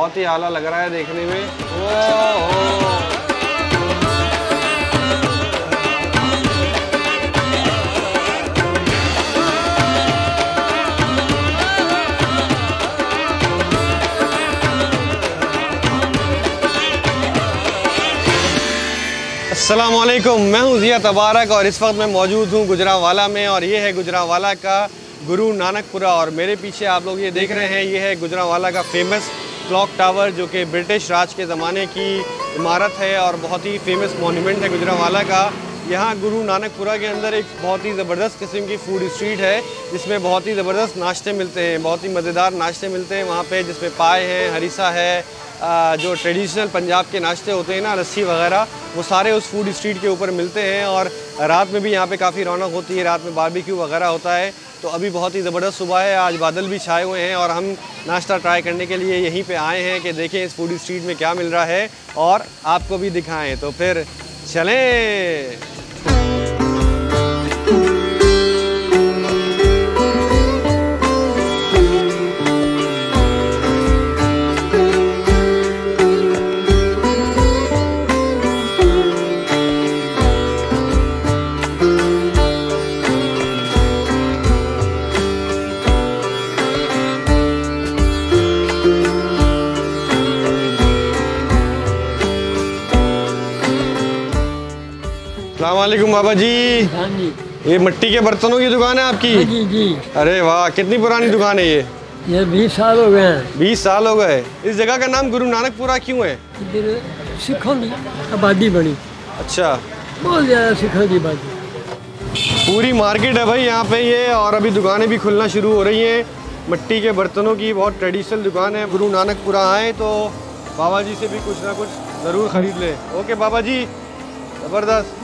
बहुत ही आला लग रहा है देखने में। ओह। असलम मैं हूँ ज़िया तबारक और इस वक्त मैं मौजूद हूँ गुजरावाला में और ये है गुजरावाला का गुरु नानकपुरा और मेरे पीछे आप लोग ये देख रहे हैं, ये है गुजरावाला का फ़ेमस क्लॉक टावर जो कि ब्रिटिश राज के ज़माने की इमारत है और बहुत ही फ़ेमस मोनूमेंट है गुजरावाला का। यहाँ गुरु नानकपुरा के अंदर एक बहुत ही ज़बरदस्त किस्म की फ़ूड स्ट्रीट है, जिसमें बहुत ही ज़बरदस्त नाश्ते मिलते हैं, बहुत ही मज़ेदार नाश्ते मिलते हैं वहाँ पे, जिसमें पाए हैं, हरीसा है जो ट्रेडिशनल पंजाब के नाश्ते होते हैं ना लस्सी वगैरह, वो सारे उस फ़ूड स्ट्रीट के ऊपर मिलते हैं और रात में भी यहाँ पे काफ़ी रौनक होती है, रात में बारबेक्यू वगैरह होता है। तो अभी बहुत ही ज़बरदस्त सुबह है, आज बादल भी छाए हुए हैं और हम नाश्ता ट्राई करने के लिए यहीं पे आए हैं कि देखें इस फ़ूड स्ट्रीट में क्या मिल रहा है और आपको भी दिखाएँ। तो फिर चलें। बाबा जी। हाँ ये मिट्टी के बर्तनों की दुकान है आपकी? हाँ जी जी। अरे वाह कितनी पुरानी दुकान है ये? ये बीस साल हो गए हैं। बीस साल हो गए। इस जगह का नाम गुरु नानकपुरा क्यों है? सिखों की आबादी बनी। अच्छा। बहुत ज़्यादा सिखों की आबादी। पूरी मार्केट है भाई यहाँ पे ये और अभी दुकानें भी खुलना शुरू हो रही हैं। मिट्टी के बर्तनों की बहुत ट्रेडिशनल दुकान है। गुरु नानकपुरा आए तो बाबा जी से भी कुछ ना कुछ ज़रूर ख़रीद लें। ओके बाबा जी ज़बरदस्त।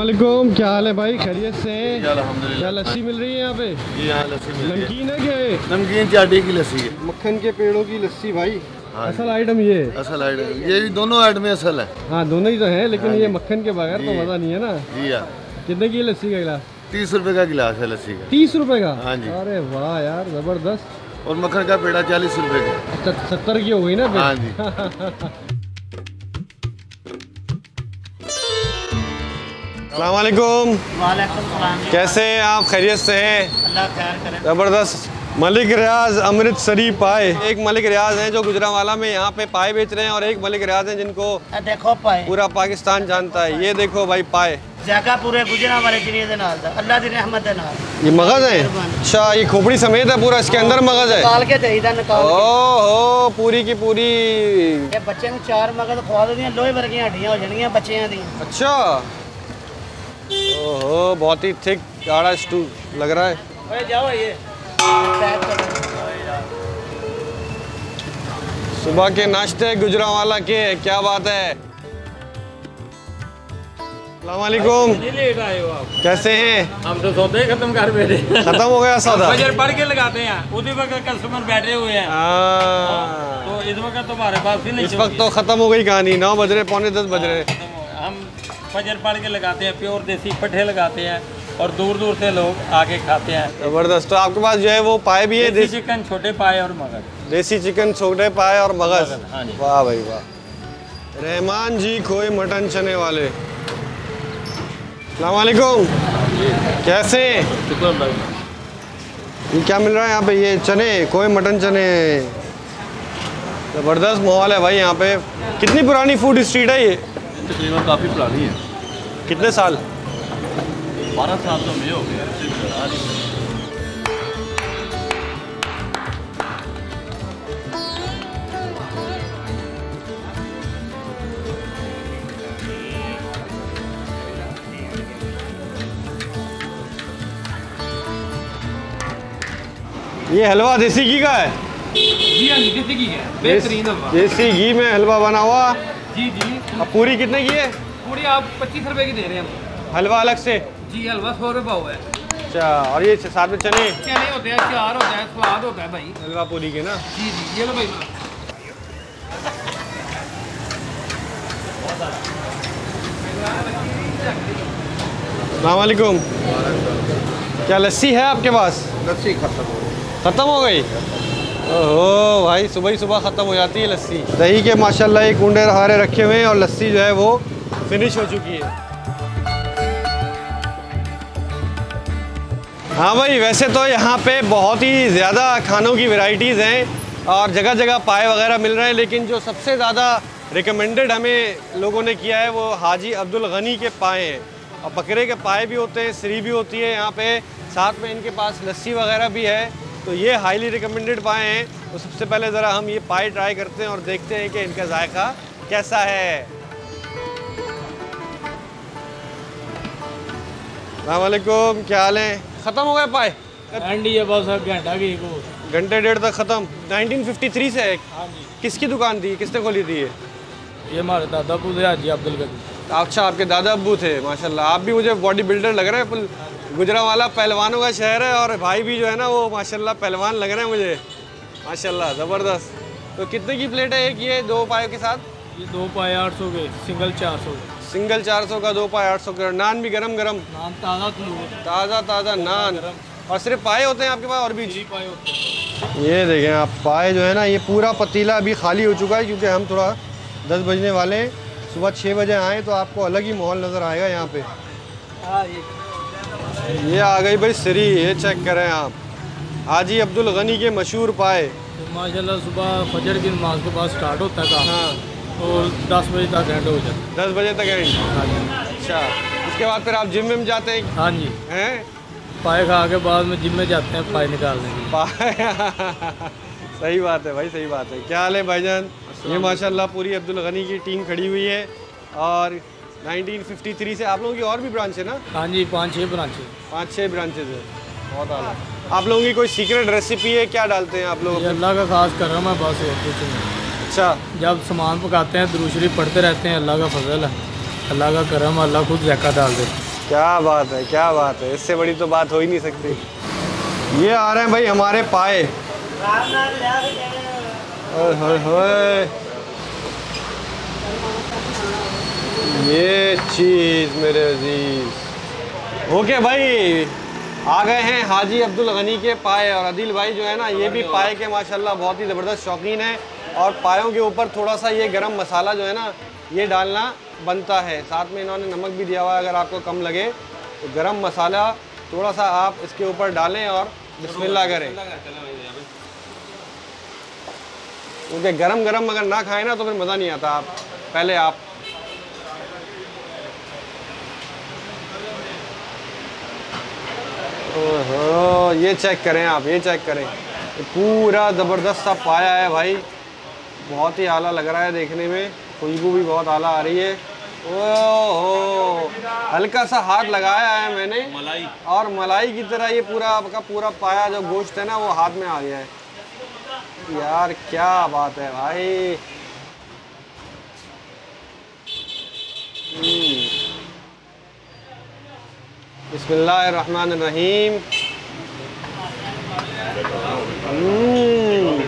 वालेकुम क्या हाल है भाई? खैरियत से। क्या लस्सी मिल रही है यहाँ पे? लस्सी नमकीन है क्या नमकीन चाटी की लस्सी है। मक्खन के पेड़ों की लस्सी भाई। हाँ असल आइटम ये। असल आइटम ये भी दोनों आइटम असल है। हाँ दोनों ही तो हैं लेकिन हाँ ये मक्खन के बगैर तो। मज़ा नहीं है ना। जी हाँ। कितने की लस्सी का गिलास? तीस रुपए का गिलास है लस्सी का। तीस रुपए का? हाँ जी। अरे वाह यार ज़बरदस्त। और मक्खन का पेड़ा चालीस रुपए का। अच्छा सत्तर की हो गई ना हाँ जी। अलैक्म कैसे हैं आप? खैरियत से हैं? ज़बरदस्त। मलिक रियाज अमृतसरी पाए। एक मलिक रियाज हैं जो गुजरावाला में यहाँ पे पाए बेच रहे हैं और एक मलिक रियाज हैं जिनको देखो पाए। पूरा पाकिस्तान जानता है। ये देखो भाई पाए। पूरे वाले अल्लाह ये मगज है? अच्छा ये खोपड़ी समेत है पूरा? इसके अंदर मगज है? ओहो पूरी की पूरी। बच्चे चार मगज खवा दो लोहे वर्गिया हड्डिया हो जाएँगी बच्चे अच्छा। ओहो बहुत ही थिक गाढ़ा स्टू लग रहा है। जाओ ये। सुबह के नाश्ते गुजरा वाला के क्या बात है। वालेकुम। कैसे हैं? हम तो सोते हैं खत्म कर बैठे खत्म हो गया सौदा? बजट पढ़ के लगाते हैं। उसी वक्त कस्टमर बैठे हुए हैं। हाँ। तो इस वक्त तो तुम्हारे पास भी नहीं इस वक्त तो खत्म हो गई कहानी। नौ बज रहे पौने दस बज हाँ, रहे। हम फजर पढ़ के लगाते हैं प्योर देसी पट्ठे लगाते हैं और दूर दूर से लोग आके खाते हैं। ज़बरदस्त। तो आपके पास जो है वो पाए भी है देसी चिकन छोटे पाए और मगर देसी चिकन छोटे पाए और मगज मगज, हाँ जी। वाह भाई वाह। रहमान जी खोए मटन चने वाले। सलामकुम कैसे ये क्या मिल रहा है यहाँ पे? ये चने कोई मटन चने। ज़बरदस्त माहौल है भाई यहाँ पे। कितनी पुरानी फ़ूड स्ट्रीट है ये? तकरीबन काफ़ी पुरानी है। कितने साल? बारह साल तो में हो गया ये हलवा देसी घी का है? जी हाँ देसी घी है बेहतरीन हलवा। देसी घी में हलवा बना हुआ। जी जी। अब पूरी कितने की है? पूरी आप पच्चीस रुपए की दे रहे हैं हलवा अलग से? जी हलवा सौ रुपये हुआ है। अच्छा और ये साथ में चने? चने होते हैं चार होता है स्वाद होता है भाई। हलवा पूरी के ना? जी जी ये लो भाई। वालेकुम क्या लस्सी है आपके पास? लस्सी खत्म हो गई। ख़त्म हो गई? ओहो, भाई, सुबह ही सुबह ख़त्म हो जाती है लस्सी। दही के, माशाल्लाह, एक कुंडे हारे रखे हुए हैं और लस्सी जो है वो फिनिश हो चुकी है। हाँ भाई, वैसे तो यहाँ पे बहुत ही ज़्यादा खानों की वैरायटीज़ हैं और जगह जगह पाए वगैरह मिल रहे हैं, लेकिन जो सबसे ज़्यादा रिकमेंडेड हमें लोगों ने किया है वो हाजी अब्दुल गनी के पाए हैं। और बकरे के पाए भी होते हैं श्री भी होती है यहाँ पे। साथ में इनके पास लस्सी वगैरह भी है। तो ये हाईली रिकमेंडेड पाए हैं। तो सबसे पहले ज़रा हम ये पाए ट्राई करते हैं और देखते हैं कि इनका जायका कैसा है। अलैक्म क्या हाल है? ख़त्म हो गए पाए एंडी बस घंटा की घंटे डेढ़ तक ख़त्म। 1953 से है। हाँ जी। किसकी दुकान थी? किसने खोली थी ये? ये हमारे दादा पूरे हाजी अब्दुल गनी अच्छा आपके दादा अबू थे माशाल्लाह। आप भी मुझे बॉडी बिल्डर लग रहे हैं गुजरावाला पहलवानों का शहर है और भाई भी जो है ना वो माशाल्लाह पहलवान लग रहे हैं मुझे। माशाल्लाह ज़बरदस्त। तो कितने की प्लेट है एक ये दो पाए के साथ? ये दो पाए आठ सौ के सिंगल चार सौ। सिंगल 400 का दो पाए 800 का। नान भी गरम गरम? नाम ताज़ा ताज़ा ताज़ा नान। और सिर्फ़ पाए होते हैं आपके पास और भी? जी पाए होते हैं। ये देखें आप पाए जो है ना ये पूरा पतीला अभी खाली हो चुका है क्योंकि हम थोड़ा दस बजने वाले हैं। सुबह छः बजे आए तो आपको अलग ही माहौल नज़र आएगा यहाँ पे। ये आ गई भाई सरी ये चेक करें आप। हाजी अब्दुल गनी के मशहूर पाए। तो माशाल्लाह सुबह फजर की नमाज़ के बाद स्टार्ट होता था हाँ। और दस बजे तक एंड हो जाता दस बजे तक एंड हाँ अच्छा उसके बाद फिर आप जिम में जाते हैं? हाँ जी। हैं? पाए खा के बाद में जिम में जाते हैं पाए निकालने के पाए। सही बात है भाई सही बात है। क्या हाल है भाईजान? ये माशाल्लाह पूरी अब्दुल गनी की टीम खड़ी हुई है और 1953 से आप लोगों की और भी ब्रांच है ना? हाँ जी पाँच छः ब्रांचें पाँच छः ब्रांचेज है बहुत आला। आप लोगों की कोई सीक्रेट रेसिपी है? क्या डालते हैं आप लोग? अल्लाह का खास कर रहा मैं बस और कुछ नहीं अच्छा। जब सामान पकाते हैं दूसरी पढ़ते रहते हैं अल्लाह का फजल है। अल्लाह का करम अल्लाह खुद जैका डाल दे। क्या बात है क्या बात है। इससे बड़ी तो बात हो ही नहीं सकती। ये आ रहे हैं भाई हमारे पाए। ओए होए होए ये चीज़ मेरे अज़ीज़। ओके भाई, आ गए हैं हाजी अब्दुल गनी के पाए और अदिल भाई जो है ना, ये भी पाए के माशाल्लाह बहुत ही ज़बरदस्त शौकीन है और पायों के ऊपर थोड़ा सा ये गरम मसाला जो है ना, ये डालना बनता है। साथ में इन्होंने नमक भी दिया हुआ है अगर आपको कम लगे तो गरम मसाला थोड़ा सा आप इसके ऊपर डालें और बिस्मिल्लाह करें। क्योंकि गरम गरम अगर ना खाएँ ना तो फिर मज़ा नहीं आता आप, पहले आप ओहो ये चेक करें आप ये चेक करें। पूरा ज़बरदस्त सा पाया है भाई। बहुत ही आला लग रहा है देखने में। खुशबू भी बहुत आला आ रही है। ओहो हल्का सा हाथ लगाया है मैंने। मलाई। और मलाई की तरह ये पूरा आपका पूरा पाया जो गोश्त है ना वो हाथ में आ गया है। यार क्या बात है भाई। बिस्मिल्लाहिर्रहमानिर्रहीम। हम्म,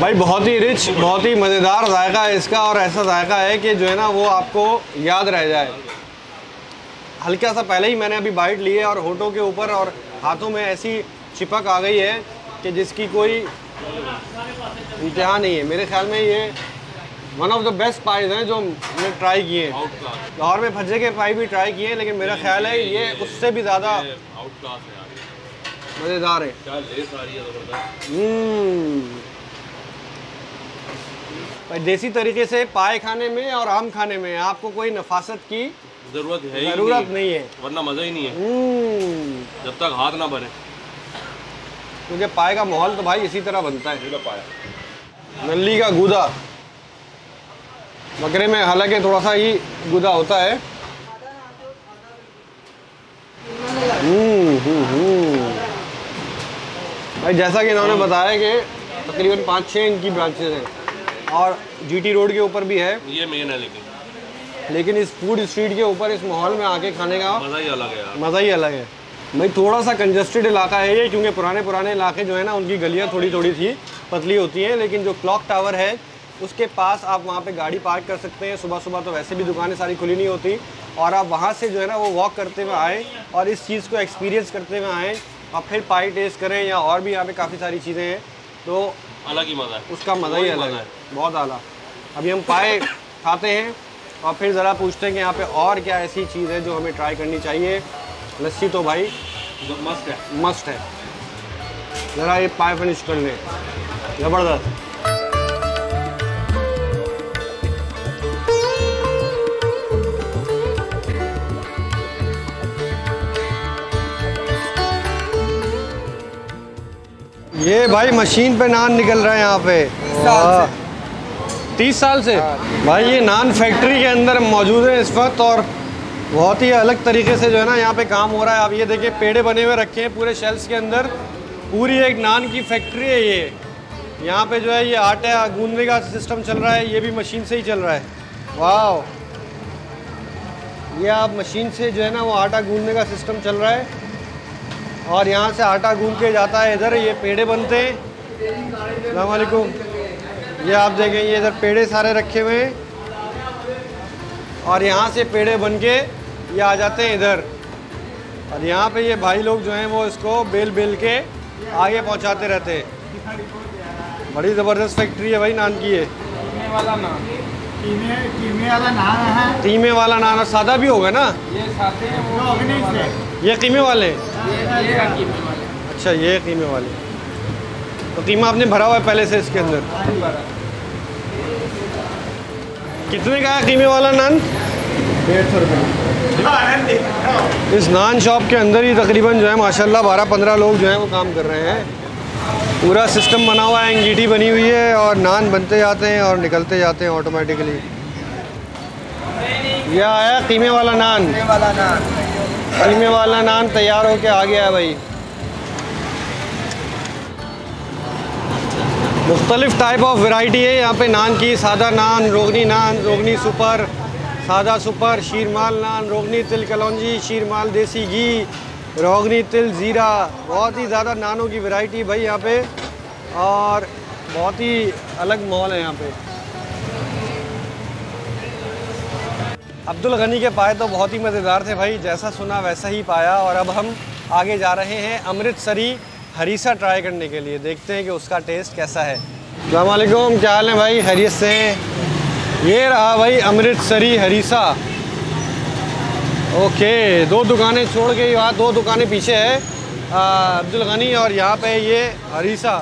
भाई बहुत ही रिच बहुत ही मज़ेदार जायका है इसका और ऐसा जायका है कि जो है ना वो आपको याद रह जाए। हल्का सा पहले ही मैंने अभी बाइट ली है और होठों के ऊपर और हाथों में ऐसी चिपक आ गई है कि जिसकी कोई इंतहा नहीं है। मेरे ख्याल में ये one of the best pies हैं जो हमने ट्राई किए हैं। लाहौर में फज्जे के पाई भी ट्राई किए हैं लेकिन मेरा ख्याल है ये उससे भी ज़्यादा आउट क्लास है यार मज़ेदार है। ज़बरदस्त। हम्म। भाई देसी तरीके से पाए खाने में और आम खाने में आपको कोई नफासत की ज़रूरत है ही ज़रूरत नहीं है। वरना मज़ा ही नहीं है। हम्म। जब तक हाथ ना भरे। क्योंकि पाए का माहौल तो भाई इसी तरह बनता है। नली का गूदा। बकरे में हालाँकि थोड़ा सा ही गुदा होता है। हम्म, हम्म, हम्म। भाई जैसा कि इन्होंने बताया कि तकरीबन पाँच छः इनकी ब्रांचेज हैं और जीटी रोड के ऊपर भी है। ये मेन है लेकिन। लेकिन इस फ़ूड स्ट्रीट के ऊपर इस माहौल में आके खाने का मज़ा ही अलग है मज़ा ही अलग है। भाई थोड़ा सा कंजस्टेड इलाका है ये क्योंकि पुराने पुराने इलाके जो है ना उनकी गलियाँ थोड़ी थोड़ी थी पतली होती हैं लेकिन जो क्लॉक टावर है उसके पास आप वहाँ पे गाड़ी पार्क कर सकते हैं। सुबह सुबह तो वैसे भी दुकानें सारी खुली नहीं होती। और आप वहाँ से जो है ना वो वॉक करते हुए आएँ और इस चीज़ को एक्सपीरियंस करते हुए आएँ और फिर पाई टेस्ट करें या और भी यहाँ पे काफ़ी सारी चीज़ें हैं। तो अलग ही मज़ा है। उसका मज़ा ही अलग है। बहुत आला। अभी हम पाए खाते हैं और फिर ज़रा पूछते हैं कि यहाँ पे और क्या ऐसी चीज़ है जो हमें ट्राई करनी चाहिए। लस्सी तो भाई जो मस्त है। मस्त है। ज़रा ये पाए फिनिश कर लें। ज़बरदस्त। ये भाई मशीन पे नान निकल रहा है यहाँ पे। तीस साल से। भाई ये नान फैक्ट्री के अंदर मौजूद है इस वक्त और बहुत ही अलग तरीके से जो है ना यहाँ पे काम हो रहा है। आप ये देखिए पेड़े बने हुए रखे हैं पूरे शेल्स के अंदर। पूरी एक नान की फैक्ट्री है ये। यहाँ पे जो है ये आटे गूंदने का सिस्टम चल रहा है ये भी मशीन से ही चल रहा है। वाह ये आप मशीन से जो है ना वो आटा गूंदने का सिस्टम चल रहा है। और यहाँ से आटा गूंद के जाता है इधर ये पेड़े बनते हैं। अलकुम ये आप देखें ये इधर पेड़े सारे रखे हुए हैं। और यहाँ से पेड़े बन के ये आ जाते हैं इधर। और यहाँ पे ये भाई लोग जो हैं वो इसको बेल बेल के आगे पहुँचाते रहते हैं। बड़ी ज़बरदस्त फैक्ट्री है भाई नान की ये। कीमे वाला नान कीमे वाला नान है। कीमे वाला नान और सादा भी होगा ना? ये साथे हैं वो अग्नि से ये कीमे वाले हैं? है अच्छा ये कीमे वाले। तो कीमा आपने भरा हुआ है पहले से इसके अंदर? कितने का है कीमे वाला नान? डेढ़ सौ रुपये इस नान शॉप के अंदर ही तकरीबन जो है माशाल्लाह बारह पंद्रह लोग जो हैं वो काम कर रहे हैं। पूरा सिस्टम बना हुआ है अंगीठी बनी हुई है और नान बनते जाते हैं और निकलते जाते हैं ऑटोमेटिकली यह आया कीमे वाला नान। वाला नान। कीमे वाला नान तैयार होके आ गया है भाई। मुख्तलिफ़ टाइप ऑफ़ वैरायटी है, यहाँ पे नान की, सादा नान, रोगनी नान, रोगनी सुपर, सादा सुपर, शीरमाल नान, रोगनी तिल कलौजी, शीरमाल देसी घी, रोगनी तिल ज़ीरा, बहुत ही ज़्यादा नानों की वैरायटी भाई यहाँ पे, और बहुत ही अलग माहौल है यहाँ पे। अब्दुल गनी के पाए तो बहुत ही मज़ेदार थे भाई। जैसा सुना वैसा ही पाया और अब हम आगे जा रहे हैं अमृतसरी हरीसा ट्राई करने के लिए। देखते हैं कि उसका टेस्ट कैसा है। अलकुम क्या हाल है भाई? खैरियत से। ये रहा भाई अमृतसरी हरीसा। ओके, दो दुकानें छोड़ के यहाँ, दो दुकानें पीछे है अब्दुल गनी और यहाँ पे ये हरीसा।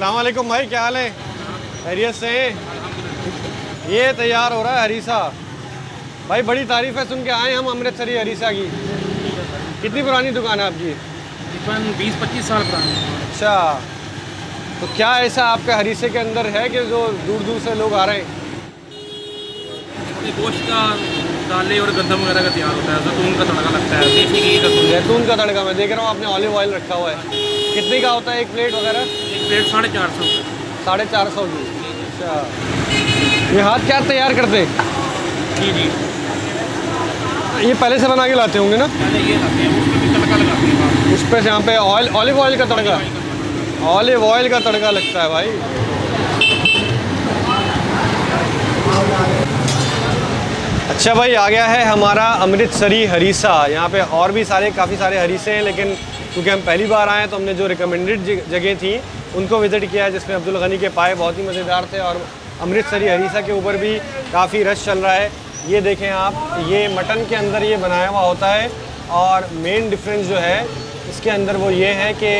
अलकुम भाई, क्या हाल है? खैरियत से। ये तैयार हो रहा है हरीसा। भाई बड़ी तारीफ़ है सुन के आए हम अमृतसरी हरीसा की। कितनी पुरानी दुकान है आपकी? तकरीबन बीस पच्चीस साल पुरानी अच्छा तो क्या ऐसा आपके हरीसे के अंदर है कि जो दूर दूर से लोग आ रहे हैं? गोश्त का दाले और गंदम वगैरह का तैयार होता है जैतून का तड़का लगता है देसी घी का जैतून का तड़का मैं देख रहा हूँ आपने ऑलिव ऑयल रखा हुआ है। कितने का होता है एक प्लेट वगैरह? एक प्लेट साढ़े चार सौ। साढ़े चार सौ की। अच्छा। ये हाथ क्या तैयार करते हैं? जी जी। ये पहले से बना के लाते होंगे ना? पहले ये लाते हैं उसमें भी तड़का लगाते हैं बाद उस पर यहाँ पे ऑयल ऑलिव ऑयल का तड़का। ऑलिव ऑयल का तड़का लगता है भाई। अच्छा भाई आ गया है हमारा अमृतसरी हरीसा। यहाँ पे और भी सारे काफ़ी सारे हरीसे हैं लेकिन क्योंकि हम पहली बार आए हैं तो हमने जो रिकमेंडेड जगह थी उनको विज़िट किया है जिसमें अब्दुल गनी के पाए बहुत ही मज़ेदार थे और अमृतसरी हरीसा के ऊपर भी काफ़ी रश चल रहा है। ये देखें आप ये मटन के अंदर ये बनाया हुआ होता है और मेन डिफरेंस जो है इसके अंदर वो ये है कि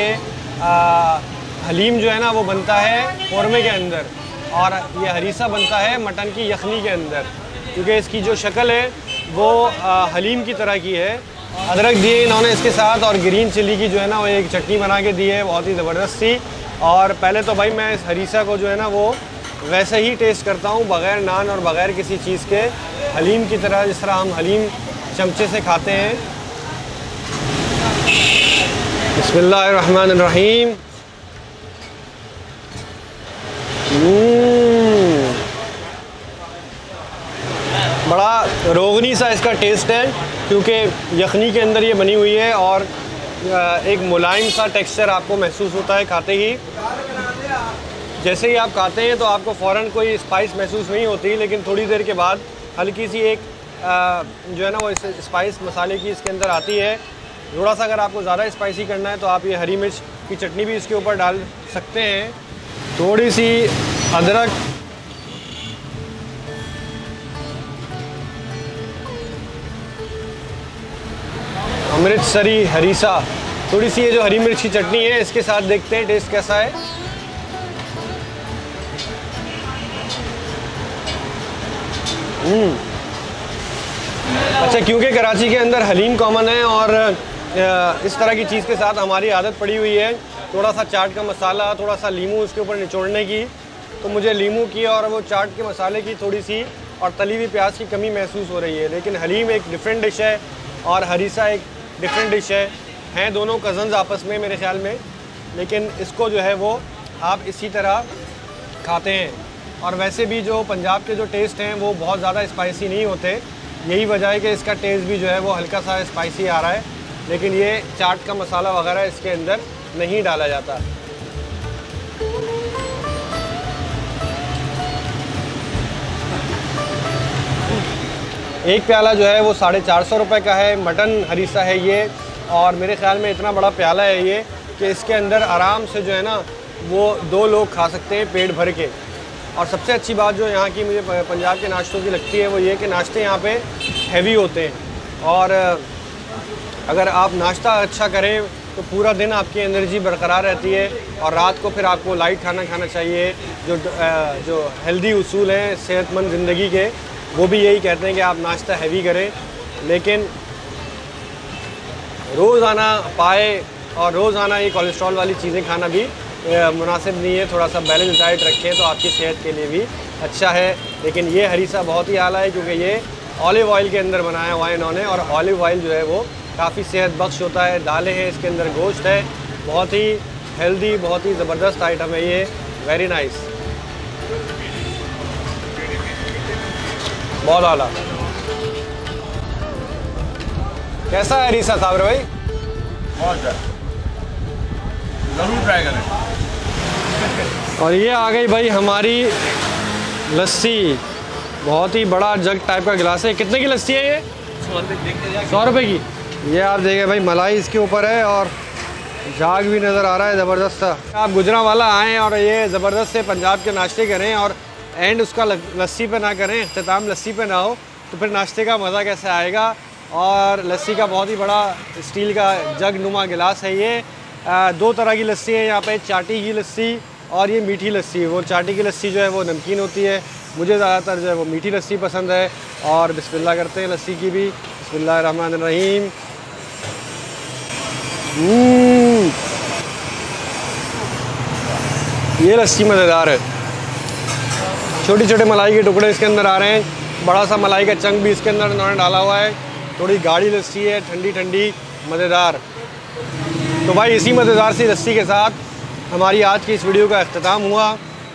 हलीम जो है ना वो बनता है कौरमे के अंदर और ये हरीसा बनता है मटन की यखनी के अंदर। क्योंकि इसकी जो शक्ल है वो आ, हलीम की तरह की है। अदरक दिए इन्होंने इसके साथ और ग्रीन चिली की जो है ना वो एक चटनी बना के दी है बहुत ही ज़बरदस्त थी और पहले तो भाई मैं इस हरीसा को जो है ना वो वैसे ही टेस्ट करता हूँ बग़ैर नान और बग़ैर किसी चीज़ के। हलीम की तरह जिस तरह हम हलीम चमचे से खाते हैं। बिस्मिल्लाहिर्रहमानिर्रहीम। हम्म। बड़ा रोगनी सा इसका टेस्ट है, क्योंकि यखनी के अंदर ये बनी हुई है और एक मुलायम सा टेक्सचर आपको महसूस होता है खाते ही। जैसे ही आप खाते हैं तो आपको फ़ौरन कोई स्पाइस महसूस नहीं होती, लेकिन थोड़ी देर के बाद हल्की सी एक आ, जो है ना वो स्पाइस मसाले की इसके अंदर आती है। थोड़ा सा अगर आपको ज़्यादा स्पाइसी करना है तो आप ये हरी मिर्च की चटनी भी इसके ऊपर डाल सकते हैं। थोड़ी सी अदरक। अमृतसरी हरीसा। थोड़ी सी ये जो हरी मिर्च की चटनी है इसके साथ देखते हैं टेस्ट कैसा है। अच्छा क्योंकि कराची के अंदर हलीम कॉमन है और इस तरह की चीज़ के साथ हमारी आदत पड़ी हुई है। थोड़ा सा चाट का मसाला थोड़ा सा लीमू उसके ऊपर निचोड़ने की। तो मुझे लीमू की और वो चाट के मसाले की थोड़ी सी और तली हुई प्याज की कमी महसूस हो रही है। लेकिन हलीम एक डिफरेंट डिश है और हरीसा एक डिफरेंट डिश है। हैं दोनों कज़न्स आपस में मेरे ख्याल में। लेकिन इसको जो है वो आप इसी तरह खाते हैं। और वैसे भी जो पंजाब के जो टेस्ट हैं, वो बहुत ज़्यादा स्पाइसी नहीं होते। यही वजह है कि इसका टेस्ट भी जो है, वो हल्का सा स्पाइसी आ रहा है। लेकिन ये चाट का मसाला वगैरह इसके अंदर नहीं डाला जाता। एक प्याला जो है, वो साढ़े चार सौ रुपये का है। मटन हरीसा है ये। और मेरे ख्याल में इतना बड़ा प्याला है ये कि इसके अंदर आराम से जो है ना, वो दो लोग खा सकते हैं पेट भर के। और सबसे अच्छी बात जो यहाँ की मुझे पंजाब के नाश्तों की लगती है, वो ये कि नाश्ते यहाँ पे हैवी होते हैं। और अगर आप नाश्ता अच्छा करें तो पूरा दिन आपकी एनर्जी बरकरार रहती है और रात को फिर आपको लाइट खाना खाना चाहिए। जो जो हेल्दी उसूल हैं, सेहतमंद ज़िंदगी के, वो भी यही कहते हैं कि आप नाश्ता हैवी करें। लेकिन, रोज़ाना पाए और रोज़ाना ये कोलेस्ट्रॉल वाली चीज़ें खाना भी मुनासिब नहीं है, थोड़ा सा बैलेंस डाइट रखें तो आपकी सेहत के लिए भी अच्छा है। लेकिन ये हरीसा बहुत ही आला है, क्योंकि ये ऑलिव ऑयल के अंदर बनाया हुआ है इन्होंने और ऑलिव ऑयल जो है वो काफ़ी सेहत बख्श होता है। दालें हैं, इसके अंदर गोश्त है। बहुत ही हेल्दी बहुत ही ज़बरदस्त आइटम है ये। वेरी नाइस बहुत आला। कैसा है हरीसा साबर भाई? बहुत है ज़रूर ट्राई करें। और ये आ गई भाई हमारी लस्सी। बहुत ही बड़ा जग टाइप का गिलास है। कितने की लस्सी है ये? सौ रुपये की ये आप देखें भाई मलाई इसके ऊपर है और जाग भी नज़र आ रहा है ज़बरदस्त। आप गुजरा वाला आएँ और ये ज़बरदस्त से पंजाब के नाश्ते करें और एंड उसका लस्सी पे ना करें अख्ताम लस्सी पे ना हो तो फिर नाश्ते का मज़ा कैसे आएगा? और लस्सी का बहुत ही बड़ा स्टील का जग नुमा गिलास है ये। दो तरह की लस्सी है यहाँ पे, चाटी की लस्सी और ये मीठी लस्सी। वो चाटी की लस्सी जो है वो नमकीन होती है। मुझे ज़्यादातर जो है वो मीठी लस्सी पसंद है और बिस्मिल्लाह करते हैं लस्सी की भी। बिस्मिल्लाह रहमान रहीम ये लस्सी मज़ेदार है। छोटे छोटे मलाई के टुकड़े इसके अंदर आ रहे हैं। बड़ा सा मलाई का चंक भी इसके अंदर उन्होंने डाला हुआ है। थोड़ी गाढ़ी लस्सी है ठंडी ठंडी मज़ेदार। तो भाई इसी मज़ेदार सी रस्सी के साथ हमारी आज की इस वीडियो का अख्ताम हुआ।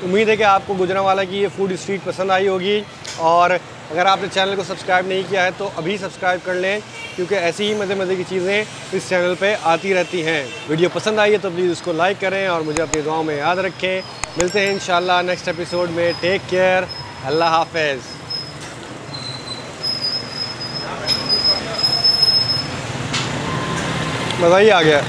उम्मीद है कि आपको गुजरावाला की ये फ़ूड स्ट्रीट पसंद आई होगी। और अगर आपने चैनल को सब्सक्राइब नहीं किया है तो अभी सब्सक्राइब कर लें, क्योंकि ऐसी ही मज़े मज़े की चीज़ें इस चैनल पे आती रहती हैं। वीडियो पसंद आई है तो प्लीज़ उसको लाइक करें और मुझे अपनी दुआओं में याद रखें। मिलते हैं इंशाल्लाह नेक्स्ट एपिसोड में। टेक केयर अल्लाह हाफिज़। मज़ा ही आ गया।